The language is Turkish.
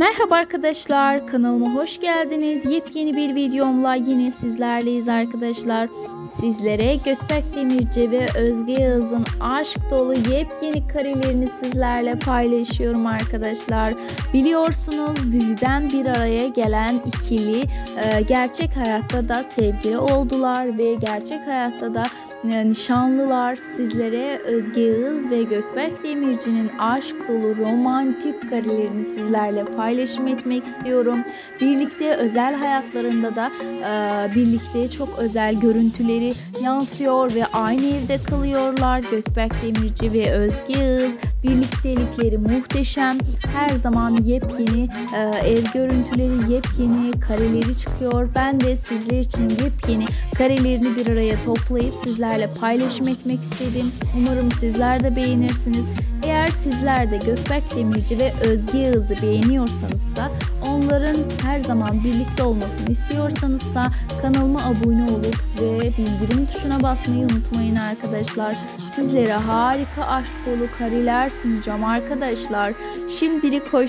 Merhaba arkadaşlar kanalıma hoş geldiniz. Yepyeni bir videomla yine sizlerleyiz arkadaşlar. Sizlere Gökberk Demirci ve Özge Yağız'ın aşk dolu yepyeni karelerini sizlerle paylaşıyorum arkadaşlar. Biliyorsunuz diziden bir araya gelen ikili e, gerçek hayatta da sevgili oldular ve gerçek hayatta da nişanlılar sizlere Özge Yağız ve Gökberk Demirci'nin aşk dolu romantik karelerini sizlerle paylaşım etmek istiyorum. Birlikte özel hayatlarında da e, birlikte çok özel görüntüleri yansıyor ve aynı evde kalıyorlar. Gökberk Demirci ve Özge Yağız birliktelikleri muhteşem. Her zaman yepyeni e, ev görüntüleri, yepyeni kareleri çıkıyor. Ben de sizler için yepyeni karelerini bir araya toplayıp sizlerle paylaşım etmek istedim. Umarım sizler de beğenirsiniz. Eğer sizler de Gökberk Demirci ve Özge Yağız'ı beğeniyorsanız da onların her zaman birlikte olmasını istiyorsanız da kanalıma abone olup ve bildirim tuşuna basmayı unutmayın arkadaşlar. Sizlere harika aşk dolu kareler sunacağım arkadaşlar. Şimdilik hoş